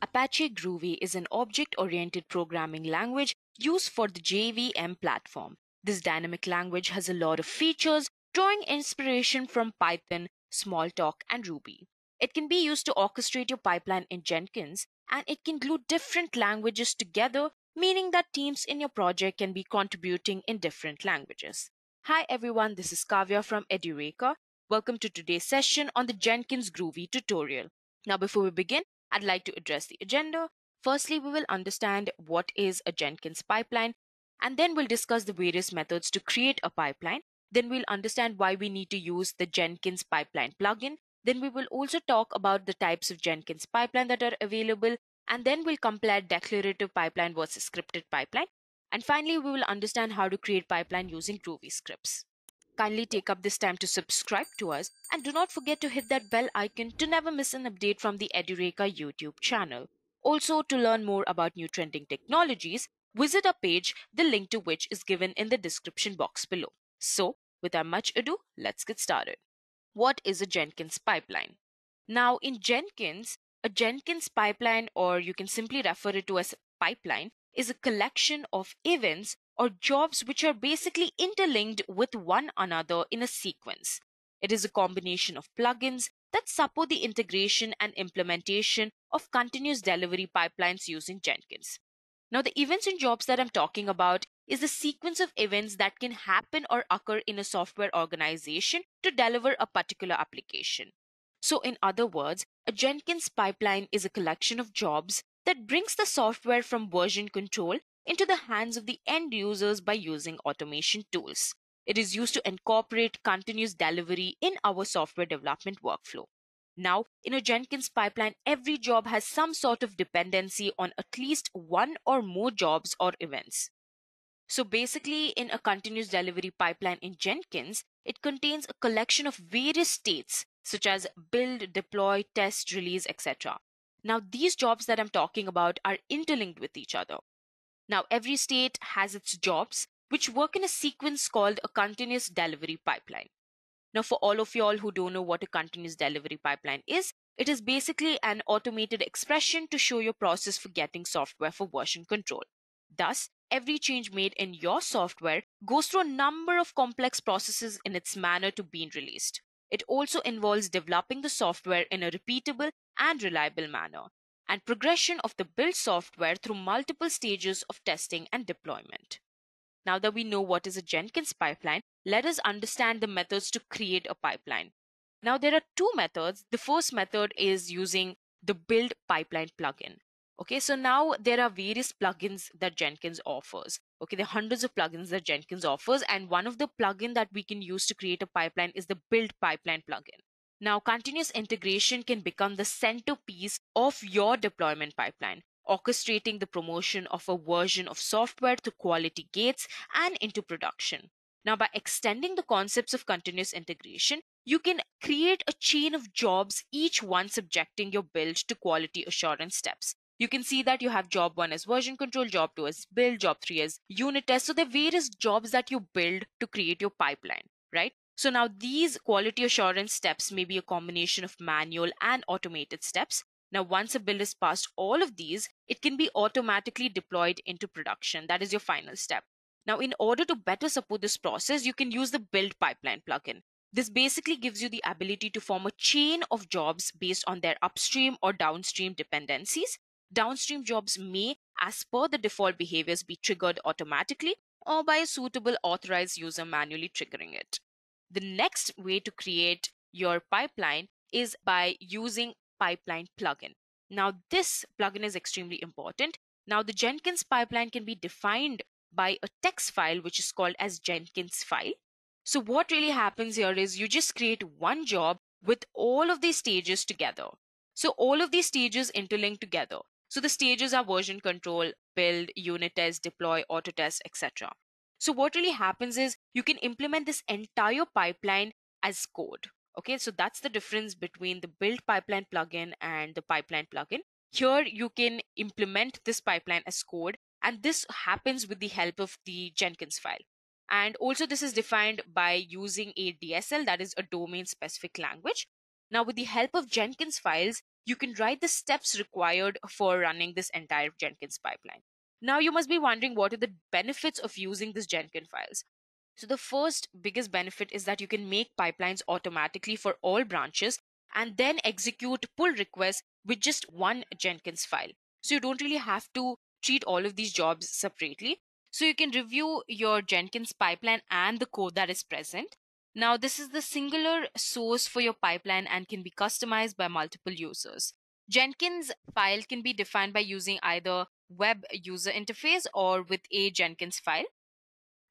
Apache Groovy is an object oriented programming language used for the JVM platform. This dynamic language has a lot of features, drawing inspiration from Python, Smalltalk, and Ruby. It can be used to orchestrate your pipeline in Jenkins, and it can glue different languages together, meaning that teams in your project can be contributing in different languages. Hi everyone, this is Kavya from Edureka. Welcome to today's session on the Jenkins Groovy tutorial. Now, before we begin, I'd like to address the agenda. Firstly, we will understand what is a Jenkins pipeline, and then we'll discuss the various methods to create a pipeline. Then we'll understand why we need to use the Jenkins pipeline plugin. Then we will also talk about the types of Jenkins pipeline that are available, and then we'll compare declarative pipeline versus scripted pipeline. And finally, we will understand how to create pipeline using Groovy scripts. Kindly take up this time to subscribe to us and do not forget to hit that bell icon to never miss an update from the Edureka YouTube channel. Also, to learn more about new trending technologies, visit our page, the link to which is given in the description box below. So, without much ado, let's get started. What is a Jenkins pipeline? Now, in Jenkins, a Jenkins pipeline, or you can simply refer it to as pipeline, is a collection of events or jobs which are basically interlinked with one another in a sequence. It is a combination of plugins that support the integration and implementation of continuous delivery pipelines using Jenkins. Now, the events and jobs that I'm talking about is the sequence of events that can happen or occur in a software organization to deliver a particular application. So, in other words, a Jenkins pipeline is a collection of jobs that brings the software from version control into the hands of the end users by using automation tools. It is used to incorporate continuous delivery in our software development workflow. Now, in a Jenkins pipeline, every job has some sort of dependency on at least one or more jobs or events. So basically, in a continuous delivery pipeline in Jenkins, it contains a collection of various states such as build, deploy, test, release, etc. Now, these jobs that I'm talking about are interlinked with each other. Now, every state has its jobs, which work in a sequence called a continuous delivery pipeline. Now, for all of y'all who don't know what a continuous delivery pipeline is, it is basically an automated expression to show your process for getting software for version control. Thus, every change made in your software goes through a number of complex processes in its manner to being released. It also involves developing the software in a repeatable and reliable manner and progression of the build software through multiple stages of testing and deployment. Now that we know what is a Jenkins pipeline, let us understand the methods to create a pipeline. Now there are two methods. The first method is using the build pipeline plugin. Okay, so now there are various plugins that Jenkins offers. Okay, there are hundreds of plugins that Jenkins offers, and one of the plugin that we can use to create a pipeline is the build pipeline plugin. Now, continuous integration can become the centerpiece of your deployment pipeline, orchestrating the promotion of a version of software to quality gates and into production. Now, by extending the concepts of continuous integration, you can create a chain of jobs, each one subjecting your build to quality assurance steps. You can see that you have job one as version control, job two as build, job three as unit test. So there are various jobs that you build to create your pipeline, right? So now these quality assurance steps may be a combination of manual and automated steps. Now, once a build is passed all of these, it can be automatically deployed into production. That is your final step. Now, in order to better support this process, you can use the build pipeline plugin. This basically gives you the ability to form a chain of jobs based on their upstream or downstream dependencies. Downstream jobs may, as per the default behaviors, be triggered automatically or by a suitable authorized user manually triggering it. The next way to create your pipeline is by using pipeline plugin. Now, this plugin is extremely important. Now, the Jenkins pipeline can be defined by a text file which is called as Jenkins file. So, what really happens here is you just create one job with all of these stages together. So, all of these stages interlink together. So, the stages are version control, build, unit test, deploy, auto test, etc. So what really happens is you can implement this entire pipeline as code. Okay, so that's the difference between the build pipeline plugin and the pipeline plugin. Here you can implement this pipeline as code, and this happens with the help of the Jenkins file. And also, this is defined by using a DSL, that is a domain specific language. Now, with the help of Jenkins files, you can write the steps required for running this entire Jenkins pipeline. Now, you must be wondering what are the benefits of using these Jenkins files. So, the first biggest benefit is that you can make pipelines automatically for all branches and then execute pull requests with just one Jenkins file. So, you don't really have to treat all of these jobs separately. So, you can review your Jenkins pipeline and the code that is present. Now, this is the singular source for your pipeline and can be customized by multiple users. Jenkins file can be defined by using either web user interface or with a Jenkins file.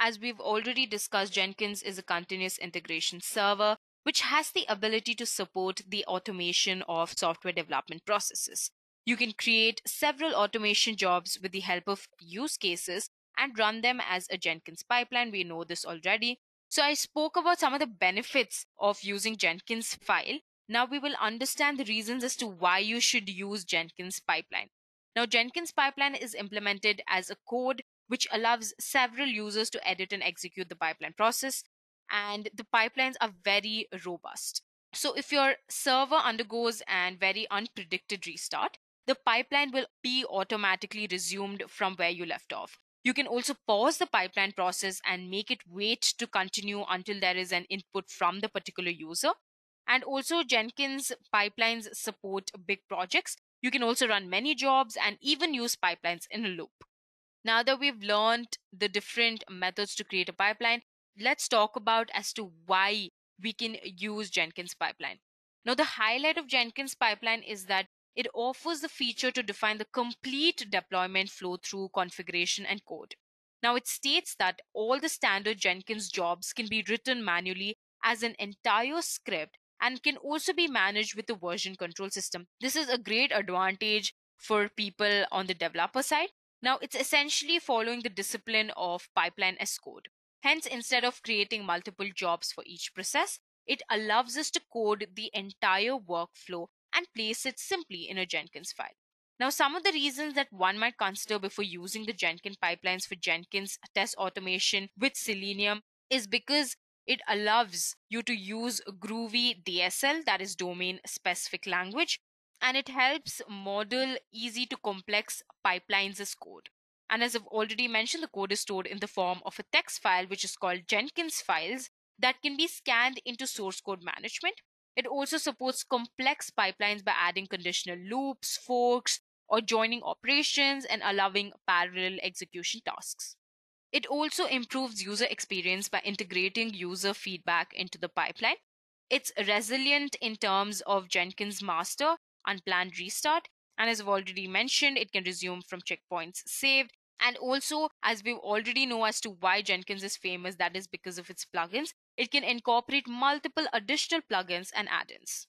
As we've already discussed, Jenkins is a continuous integration server which has the ability to support the automation of software development processes. You can create several automation jobs with the help of use cases and run them as a Jenkins pipeline. We know this already. So I spoke about some of the benefits of using Jenkins file. Now we will understand the reasons as to why you should use Jenkins pipeline. Now Jenkins pipeline is implemented as a code which allows several users to edit and execute the pipeline process. And the pipelines are very robust. So if your server undergoes an very unpredicted restart, the pipeline will be automatically resumed from where you left off. You can also pause the pipeline process and make it wait to continue until there is an input from the particular user. And also, Jenkins pipelines support big projects. You can also run many jobs and even use pipelines in a loop. Now that we've learned the different methods to create a pipeline, let's talk about as to why we can use Jenkins pipeline. Now, the highlight of Jenkins pipeline is that it offers the feature to define the complete deployment flow through configuration and code. Now, it states that all the standard Jenkins jobs can be written manually as an entire script and can also be managed with the version control system. This is a great advantage for people on the developer side now, it's essentially following the discipline of pipeline as code. Hence, instead of creating multiple jobs for each process, it allows us to code the entire workflow and place it simply in a Jenkins file. Now, some of the reasons that one might consider before using the Jenkins pipelines for Jenkins test automation with Selenium is because it allows you to use Groovy DSL, that is domain specific language, and it helps model easy to complex pipelines as code. And as I've already mentioned, the code is stored in the form of a text file, which is called Jenkins files, that can be scanned into source code management. It also supports complex pipelines by adding conditional loops, forks, or joining operations and allowing parallel execution tasks. It also improves user experience by integrating user feedback into the pipeline. It's resilient in terms of Jenkins master unplanned restart. And as I've already mentioned, it can resume from checkpoints saved. And also, as we already know as to why Jenkins is famous, that is because of its plugins, it can incorporate multiple additional plugins and add ins.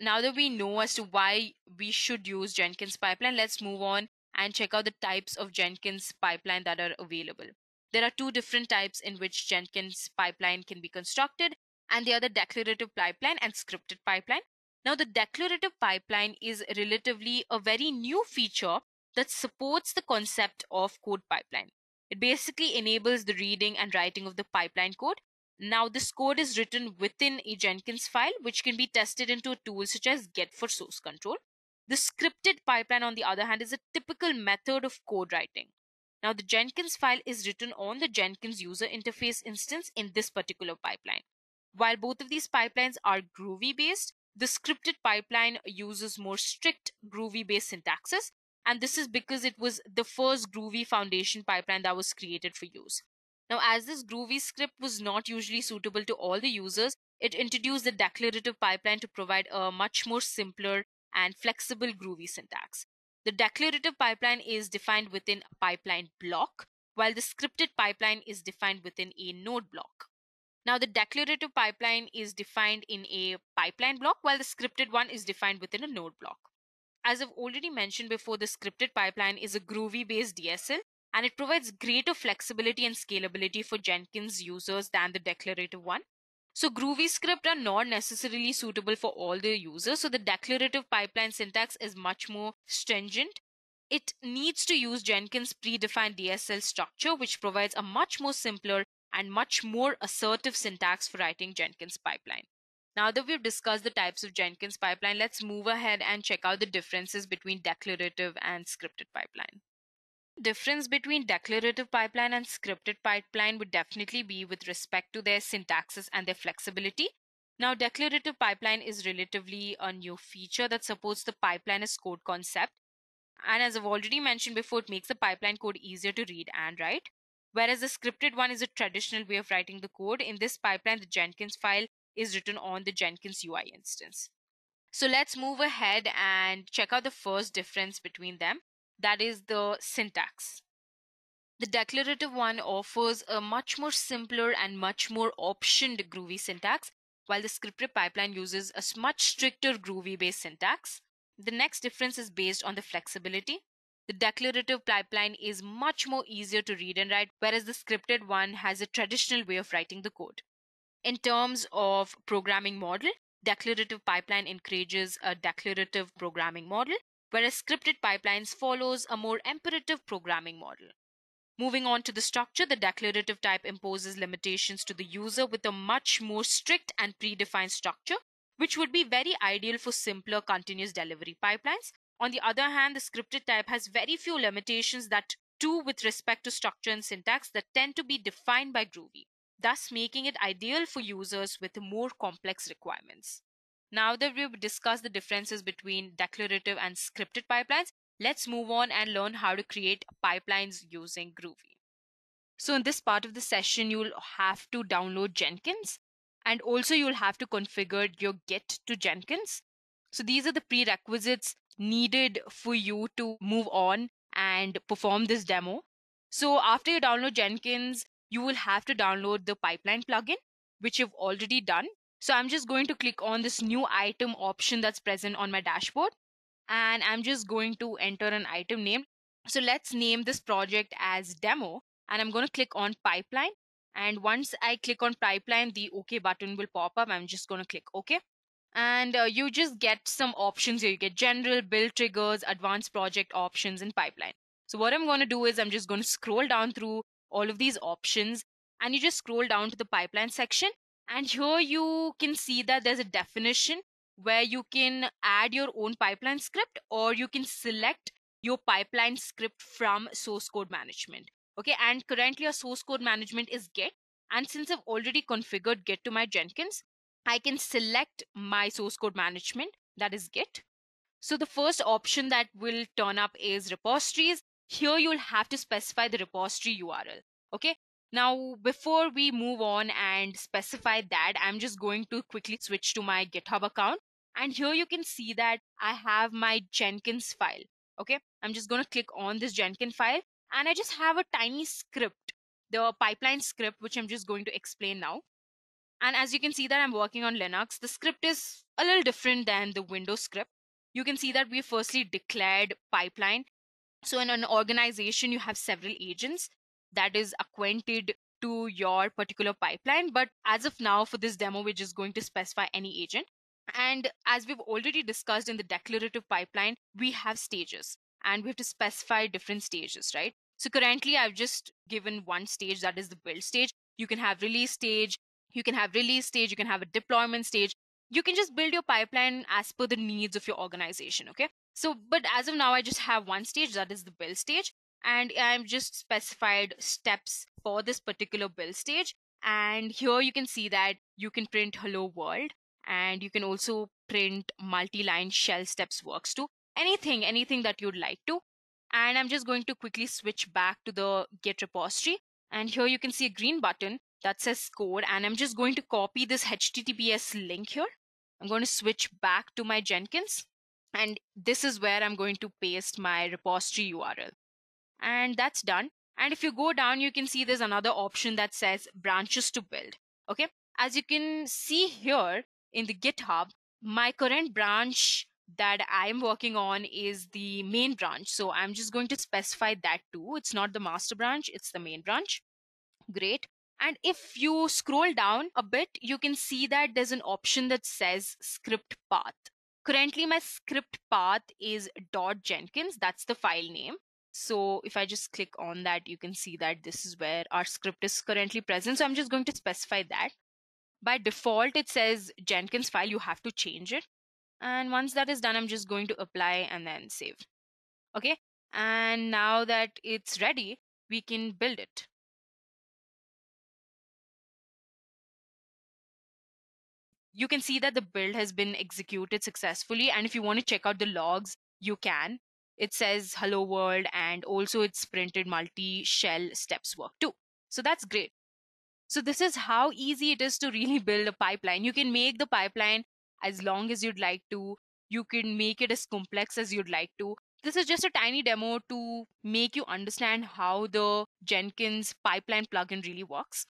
Now that we know as to why we should use Jenkins pipeline, let's move on and check out the types of Jenkins pipeline that are available. There are two different types in which Jenkins pipeline can be constructed, and they are the declarative pipeline and scripted pipeline. Now, the declarative pipeline is relatively a very new feature that supports the concept of code pipeline. It basically enables the reading and writing of the pipeline code. Now, this code is written within a Jenkins file, which can be tested into a tool such as Git for source control. The scripted pipeline, on the other hand, is a typical method of code writing. Now, the Jenkins file is written on the Jenkins user interface instance in this particular pipeline. While both of these pipelines are Groovy based, the scripted pipeline uses more strict Groovy based syntaxes, and this is because it was the first Groovy foundation pipeline that was created for use. Now, as this Groovy script was not usually suitable to all the users, it introduced the declarative pipeline to provide a much more simpler and flexible Groovy syntax. The declarative pipeline is defined within a pipeline block, while the scripted pipeline is defined within a node block. Now, the declarative pipeline is defined in a pipeline block, while the scripted one is defined within a node block. As I've already mentioned before, the scripted pipeline is a Groovy based DSL and it provides greater flexibility and scalability for Jenkins users than the declarative one. So, Groovy script are not necessarily suitable for all the users. So, the declarative pipeline syntax is much more stringent. It needs to use Jenkins predefined DSL structure, which provides a much more simpler and much more assertive syntax for writing Jenkins pipeline. Now that we've discussed the types of Jenkins pipeline, let's move ahead and check out the differences between declarative and scripted pipeline. Difference between declarative pipeline and scripted pipeline would definitely be with respect to their syntaxes and their flexibility. Now, declarative pipeline is relatively a new feature that supports the pipeline as code concept. And as I've already mentioned before, it makes the pipeline code easier to read and write. Whereas the scripted one is a traditional way of writing the code. In this pipeline, the Jenkins file is written on the Jenkins UI instance. So let's move ahead and check out the first difference between them. That is the syntax. The declarative one offers a much more simpler and much more optioned Groovy syntax, while the scripted pipeline uses a much stricter Groovy based syntax. The next difference is based on the flexibility. The declarative pipeline is much more easier to read and write, whereas the scripted one has a traditional way of writing the code. In terms of programming model, declarative pipeline encourages a declarative programming model, whereas scripted pipelines follows a more imperative programming model. Moving on to the structure, the declarative type imposes limitations to the user with a much more strict and predefined structure, which would be very ideal for simpler continuous delivery pipelines. On the other hand, the scripted type has very few limitations that too with respect to structure and syntax that tend to be defined by Groovy thus making it ideal for users with more complex requirements. Now that we've discussed the differences between declarative and scripted pipelines, let's move on and learn how to create pipelines using Groovy. So in this part of the session, you'll have to download Jenkins and also you'll have to configure your Git to Jenkins. So these are the prerequisites needed for you to move on and perform this demo. So after you download Jenkins, you will have to download the pipeline plugin, which you've already done. So I'm just going to click on this new item option that's present on my dashboard. And I'm just going to enter an item name. So let's name this project as demo. And I'm going to click on pipeline. And once I click on pipeline, the OK button will pop up. I'm just going to click OK. And uh, you just get some options here. You get general, build triggers, advanced project options, and pipeline. So what I'm going to do is I'm just going to scroll down through all of these options and you just scroll down to the pipeline section and here you can see that there's a definition where you can add your own pipeline script or you can select your pipeline script from source code management. Okay and currently our source code management is git and since i've already configured git to my jenkins i can select my source code management that is git. So the first option that will turn up is repositories here you'll have to specify the repository URL. Okay. Now, before we move on and specify that, I'm just going to quickly switch to my GitHub account. And here you can see that I have my Jenkins file. Okay. I'm just going to click on this Jenkins file and I just have a tiny script, the pipeline script, which I'm just going to explain now. And as you can see that I'm working on Linux, the script is a little different than the Windows script. You can see that we firstly declared pipeline so in an organization, you have several agents that is acquainted to your particular pipeline. But as of now, for this demo, we're just going to specify any agent. And as we've already discussed in the declarative pipeline, we have stages and we have to specify different stages, right? So currently, I've just given one stage that is the build stage. You can have release stage, you can have release stage, you can have a deployment stage. You can just build your pipeline as per the needs of your organization, okay? So, but as of now, I just have one stage that is the build stage, and I'm just specified steps for this particular build stage. And here you can see that you can print hello world, and you can also print multi-line shell steps works to anything, anything that you'd like to. And I'm just going to quickly switch back to the Git repository. And here you can see a green button that says code. And I'm just going to copy this HTTPS link here. I'm going to switch back to my Jenkins and this is where I'm going to paste my repository URL. And that's done. And if you go down, you can see there's another option that says branches to build. Okay. As you can see here in the GitHub, my current branch that I'm working on is the main branch. So I'm just going to specify that too. It's not the master branch, it's the main branch. Great. And if you scroll down a bit, you can see that there's an option that says script path. Currently, my script path is dot .jenkins. That's the file name. So if I just click on that, you can see that this is where our script is currently present. So I'm just going to specify that. by default it says Jenkins file, you have to change it. And once that is done, I'm just going to apply and then save. Okay. And now that it's ready, we can build it. You can see that the build has been executed successfully. And if you want to check out the logs, you can. It says hello world and also it's printed multi shell steps work too. So that's great. So this is how easy it is to really build a pipeline. You can make the pipeline as long as you'd like to. You can make it as complex as you'd like to. This is just a tiny demo to make you understand how the Jenkins pipeline plugin really works.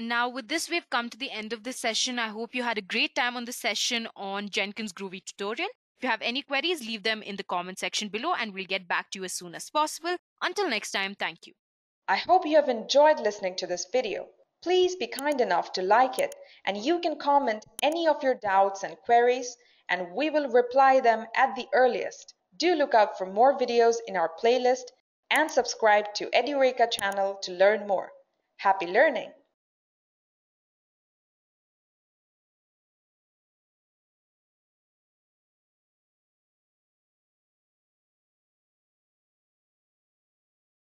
Now, with this, we've come to the end of this session. I hope you had a great time on the session on Jenkins Groovy tutorial. If you have any queries, leave them in the comment section below and we'll get back to you as soon as possible. Until next time, thank you. I hope you have enjoyed listening to this video. Please be kind enough to like it and you can comment any of your doubts and queries and we will reply them at the earliest. Do look out for more videos in our playlist and subscribe to Edureka channel to learn more. Happy learning!